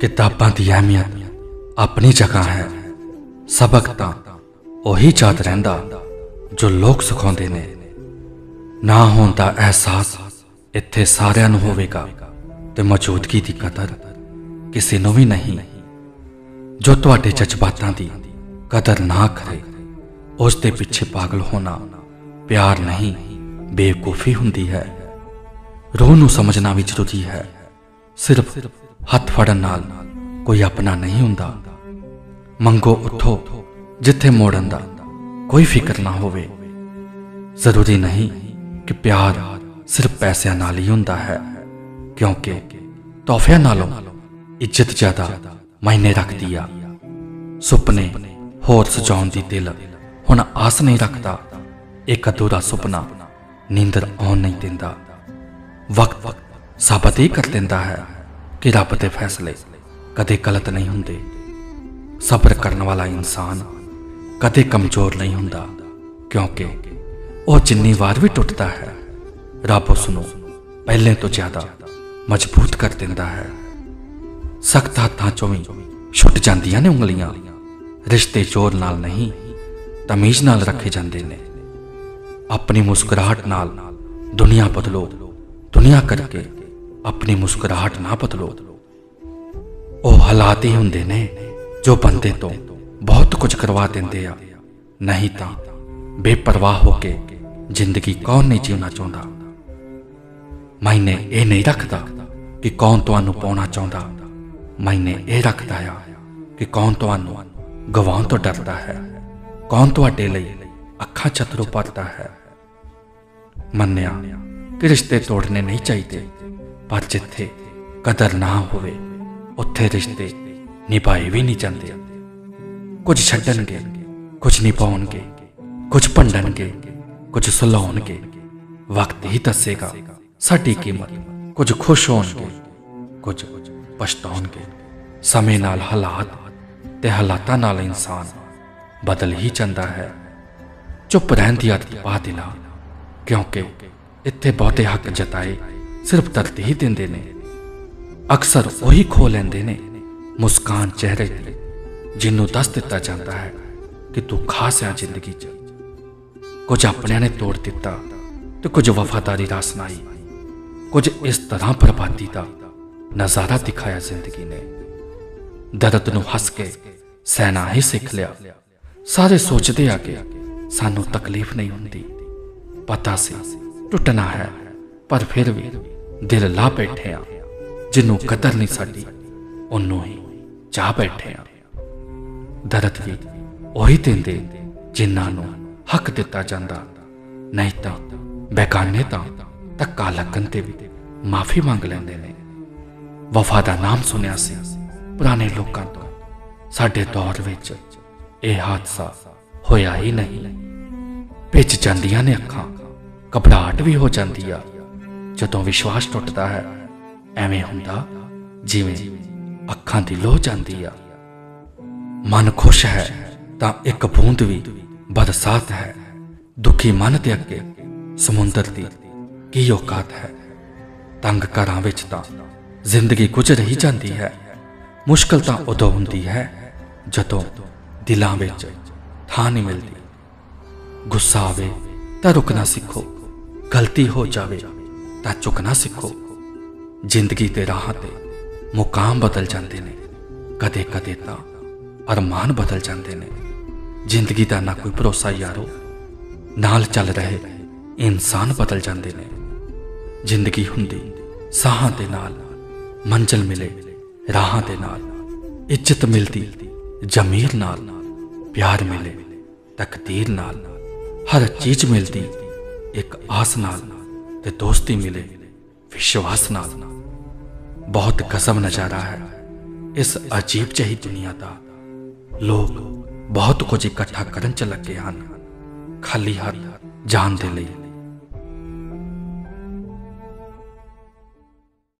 ਕਿਤਾਬਾਂ ਦੀ ਅਹਿਮੀਅਤ ਆਪਣੀ ਜਗ੍ਹਾ ਹੈ। ਸਬਕ ਤਾਂ ਉਹੀ ਯਾਦ ਰਹਿੰਦਾ ਜੋ ਲੋਕ ਸਿਖਾਉਂਦੇ ਨੇ। ਨਾ ਹੋਣ ਦਾ ਅਹਿਸਾਸ ਇੱਥੇ ਸਾਰਿਆਂ ਨੂੰ ਹੋਵੇਗਾ ਤੇ ਮੌਜੂਦਗੀ ਦੀ ਕਦਰ ਕਿਸੇ ਨੂੰ ਵੀ ਨਹੀਂ। ਜੋ ਤੁਹਾਡੇ ਜਜ਼ਬਾਤਾਂ ਦੀ ਕਦਰ ਨਾ ਕਰੇ, ਉਸ ਦੇ ਪਿੱਛੇ ਪਾਗਲ ਹੋਣਾ ਪਿਆਰ ਨਹੀਂ, ਬੇਵਕੂਫੀ ਹੁੰਦੀ ਹੈ। ਰੂਹ ਨੂੰ ਸਮਝਣਾ ਵੀ ਜ਼ਰੂਰੀ ਹੈ। ਸਿਰਫ ਹੱਥ ਫੜਨ ਨਾਲ ਕੋਈ ਆਪਣਾ ਨਹੀਂ ਹੁੰਦਾ। ਮੰਗੋ ਉਠੋ, ਜਿੱਥੇ ਮੋੜਨ ਦਾ ਕੋਈ ਫਿਕਰ ਨਾ ਹੋਵੇ। ਜ਼ਰੂਰੀ ਨਹੀਂ ਕਿ ਪਿਆਰ ਸਿਰਫ ਪੈਸਿਆਂ ਨਾਲ ਹੀ ਹੁੰਦਾ ਹੈ, ਕਿਉਂਕਿ ਤੋਹਫਿਆਂ ਨਾਲੋਂ ਇੱਜ਼ਤ ਜ਼ਿਆਦਾ ਮਾਇਨੇ ਰੱਖਦੀ ਆ। ਸੁਪਨੇ ਹੋਰ ਸਜਾਉਣ ਦੀ ਦਿਲ ਹੁਣ ਆਸ ਨਹੀਂ ਰੱਖਦਾ, ਇੱਕ ਅਧੂਰਾ ਸੁਪਨਾ ਨੀਂਦਰ ਆਉਣ ਨਹੀਂ ਦਿੰਦਾ। ਵਕਤ ਸਾਬਤ ਹੀ ਕਰ ਦਿੰਦਾ ਹੈ। ਕਿ ਰੱਬ ਦੇ ਫੈਸਲੇ ਕਦੇ ਗਲਤ ਨਹੀਂ ਹੁੰਦੇ। ਸਬਰ ਕਰਨ ਵਾਲਾ ਇਨਸਾਨ ਕਦੇ ਕਮਜ਼ੋਰ ਨਹੀਂ ਹੁੰਦਾ, ਕਿਉਂਕਿ ਉਹ ਜਿੰਨੀ ਵਾਰ ਵੀ ਟੁੱਟਦਾ ਹੈ, ਰੱਬ ਉਸ ਨੂੰ ਪਹਿਲੇ ਤੋਂ ਜ਼ਿਆਦਾ ਮਜ਼ਬੂਤ ਕਰ ਦਿੰਦਾ ਹੈ। ਸਖਤ ਹੱਥਾਂ ਚੋਂ ਵੀ ਛੁੱਟ ਜਾਂਦੀਆਂ ਨੇ ਉਂਗਲੀਆਂ। ਰਿਸ਼ਤੇ ਜ਼ੋਰ ਨਾਲ ਨਹੀਂ, ਤਮੀਜ਼ ਨਾਲ ਰੱਖੇ ਜਾਂਦੇ ਨੇ। ਆਪਣੀ ਮੁਸਕਰਾਹਟ ਨਾਲ ਦੁਨੀਆ ਬਦਲੋ, ਦੁਨੀਆ ਕਰਕੇ ਆਪਣੀ ਮੁਸਕਰਾਹਟ ਨਾ ਬਦਲੋ ਉਹ ਹਾਲਾਤ ਹੀ ਹੁੰਦੇ ਨੇ ਜੋ ਬੰਦੇ ਤੋਂ ਬਹੁਤ ਕੁਝ ਕਰਵਾ ਦਿੰਦੇ ਆ ਨਹੀਂ ਤਾਂ ਬੇਪਰਵਾਹ ਹੋ ਕੇ ਜ਼ਿੰਦਗੀ ਕੌਣ ਨਹੀਂ ਜਿਉਣਾ ਚਾਹੁੰਦਾ ਮੈਨੇ ਇਹ ਨਹੀਂ ਰੱਖਦਾ ਕਿ ਕੌਣ ਤੁਹਾਨੂੰ ਪਾਉਣਾ ਚਾਹੁੰਦਾ ਮੈਨੇ ਇਹ ਰੱਖਦਾ ਆ ਕਿ ਕੌਣ ਤੁਹਾਨੂੰ ਗਵਾਉਣ ਤੋਂ ਡਰਦਾ ਹੈ ਕੌਣ ਤੁਹਾਡੇ ਲਈ ਅੱਖਾਂ ਚਤਰੋ ਪੜਦਾ ਹੈ ਮੰਨਿਆ ਕਿ ਰਿਸ਼ਤੇ ਤੋੜਨੇ ਨਹੀਂ ਚਾਹੀਦੇ ਪਰ ਜਿੱਥੇ ਕਦਰ ਨਾ ਹੋਵੇ, ਉੱਥੇ ਰਿਸ਼ਤੇ ਨਿਭਾਏ ਵੀ ਨਹੀਂ ਜਾਂਦੇ। ਕੁਝ ਛੱਡਣਗੇ, ਕੁਝ ਨਿਭਾਉਣਗੇ, ਕੁਝ ਭੰਡਣਗੇ, ਕੁਝ ਸੁਲਾਉਣਗੇ। ਵਕਤ ਹੀ ਦੱਸੇਗਾ ਸਾਡੀ ਕੀਮਤ। ਕੁਝ ਖੁਸ਼ ਹੋਣਗੇ, ਕੁਝ ਪਛਤਾਉਣਗੇ। ਸਮੇਂ ਨਾਲ ਹਾਲਾਤ ਤੇ ਹਾਲਾਤਾਂ ਨਾਲ ਇਨਸਾਨ ਬਦਲ ਹੀ ਜਾਂਦਾ ਹੈ। ਚੁੱਪ ਰਹਿਣ ਦੀ ਆਦਤ ਪਾ ਦੇਣਾ, ਕਿਉਂਕਿ ਇੱਥੇ ਬਹੁਤੇ ਹੱਕ ਜਤਾਏ ਸਿਰਫ ਦਰਦ ਹੀ ਦਿੰਦੇ ਨੇ। ਅਕਸਰ ਉਹੀ ਖੋ ਲੈਂਦੇ ਨੇ, ਮੁਸਕਾਨ ਚਿਹਰੇ ਤੇ ਜਿਹਨੂੰ ਦੱਸ ਦਿੱਤਾ ਜਾਂਦਾ ਹੈ ਕਿ ਤੂੰ ਖਾਸ ਹੈ ਜ਼ਿੰਦਗੀ 'ਚ। ਕੁਝ ਆਪਣਿਆਂ ਨੇ ਤੋੜ ਦਿੱਤਾ ਤੇ ਕੁਝ ਵਫਾਦਾਰੀ ਦਾ ਸੁਣਾਈ ਕੁਝ ਇਸ ਤਰ੍ਹਾਂ ਬਰਬਾਦੀ ਦਾ ਨਜ਼ਾਰਾ ਦਿਖਾਇਆ ਜ਼ਿੰਦਗੀ ਨੇ। ਦਰਦ ਨੂੰ ਹੱਸ ਕੇ ਸਹਿਣਾ ਹੀ ਸਿੱਖ ਲਿਆ। ਸਾਰੇ ਸੋਚਦੇ ਆ ਕਿ ਸਾਨੂੰ ਤਕਲੀਫ ਨਹੀਂ ਹੁੰਦੀ। ਪਤਾ ਸੀ, ਟੁੱਟਣਾ ਹੈ, ਪਰ ਫਿਰ ਵੀ ਦਿਲ ਲਾ ਬੈਠੇ ਆ ਜਿਹਨੂੰ ਕਦਰ ਨਹੀਂ ਸਾਡੀ, ਉਹਨੂੰ ਹੀ ਚਾਹ ਬੈਠੇ ਆ। ਦਰਦ ਵੀ ਉਹੀ ਦਿੰਦੇ ਜਿਨ੍ਹਾਂ ਨੂੰ ਹੱਕ ਦਿੱਤਾ ਜਾਂਦਾ, ਨਹੀਂ ਤਾਂ ਬੇਗਾਨੇ ਤਾਂ ਧੱਕਾ ਲੱਗਣ ਤੇ ਵੀ ਮਾਫੀ ਮੰਗ ਲੈਂਦੇ ਨੇ। ਵਫਾ ਦਾ ਨਾਮ ਸੁਣਿਆ ਸੀ, ਪੁਰਾਣੇ ਲੋਕਾਂ ਤੋਂ। ਸਾਡੇ ਦੌਰ ਵਿੱਚ ਇਹ ਹਾਦਸਾ ਹੋਇਆ ਹੀ ਨਹੀਂ। ਭਿੱਜ ਜਾਂਦੀਆਂ ਨੇ ਅੱਖਾਂ, ਘਬਰਾਹਟ ਵੀ ਹੋ ਜਾਂਦੀ ਆ। ਜਦੋਂ ਵਿਸ਼ਵਾਸ ਟੁੱਟਦਾ ਹੈ, ਐਵੇਂ ਹੁੰਦਾ ਜਿਵੇਂ ਅੱਖਾਂ ਦੀ ਲੋਹ ਜਾਂਦੀ ਆ। ਮਨ ਖੁਸ਼ ਹੈ ਤਾਂ ਇੱਕ ਬੂੰਦ ਵੀ ਬਰਸਾਤ ਹੈ। ਦੁਖੀ ਮਨ ਦੇ ਅੱਗੇ ਸਮੁੰਦਰ ਦੀ ਕੀ ਔਕਾਤ ਹੈ। ਤੰਗ ਘਰਾਂ ਵਿੱਚ ਤਾਂ ਜ਼ਿੰਦਗੀ ਗੁਜ਼ਰ ਹੀ ਜਾਂਦੀ ਹੈ। ਮੁਸ਼ਕਲ ਤਾਂ ਉਦੋਂ ਹੁੰਦੀ ਹੈ ਜਦੋਂ ਦਿਲਾਂ ਵਿੱਚ ਥਾਂ ਨਹੀਂ ਮਿਲਦੀ। ਗੁੱਸਾ ਆਵੇ ਤਾਂ ਰੁਕਣਾ ਸਿੱਖੋ, ਗਲਤੀ ਹੋ ਜਾਵੇ ਤਾਂ ਝੁਕਣਾ ਸਿੱਖੋ। ਜ਼ਿੰਦਗੀ ਦੇ ਰਾਹਾਂ ਤੇ ਮੁਕਾਮ ਬਦਲ ਜਾਂਦੇ ਨੇ। ਕਦੇ ਕਦੇ ਤਾਂ ਅਰਮਾਨ ਬਦਲ ਜਾਂਦੇ ਨੇ। ਜ਼ਿੰਦਗੀ ਦਾ ਨਾ ਕੋਈ ਭਰੋਸਾ ਯਾਰੋ। ਨਾਲ ਚੱਲ ਰਹੇ ਇਨਸਾਨ ਬਦਲ ਜਾਂਦੇ ਨੇ। ਜ਼ਿੰਦਗੀ ਹੁੰਦੀ ਸਾਹਾਂ ਦੇ ਨਾਲ ਮੰਜ਼ਲ ਮਿਲੇ, ਰਾਹਾਂ ਦੇ ਨਾਲ ਇੱਜ਼ਤ ਮਿਲਦੀ, ਜ਼ਮੀਰ ਨਾਲ ਪਿਆਰ ਮਿਲੇ, ਤਕਦੀਰ ਨਾਲ ਹਰ ਚੀਜ਼ ਮਿਲਦੀ, ਇੱਕ ਆਸ ਨਾਲ ਤੇ ਦੋਸਤੀ ਮਿਲੇ ਵਿਸ਼ਵਾਸ ਨਾਲ ਬਹੁਤ ਕਸਮ ਨਜ਼ਾਰਾ ਹੈ ਇਸ ਅਜੀਬ ਜਿਹੀ ਦੁਨੀਆ ਦਾ ਲੋਕ ਬਹੁਤ ਕੁਝ ਇਕੱਠਾ ਕਰਨ ਚ ਲੱਗੇ ਹਨ ਖਾਲੀ ਹੱਥ ਜਾਣ ਦੇ ਲਈ